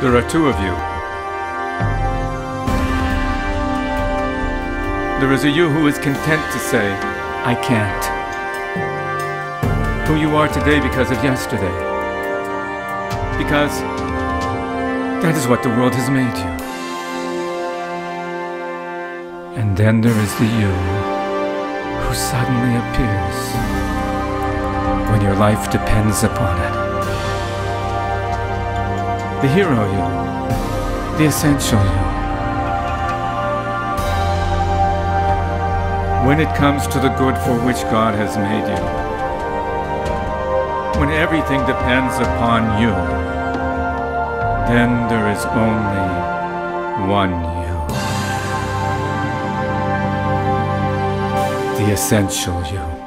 There are two of you. There is a you who is content to say, I can't. Who you are today because of yesterday. Because that is what the world has made you. And then there is the you who suddenly appears when your life depends upon it. The hero you, the essential you. When it comes to the good for which God has made you, when everything depends upon you, then there is only one you. The essential you.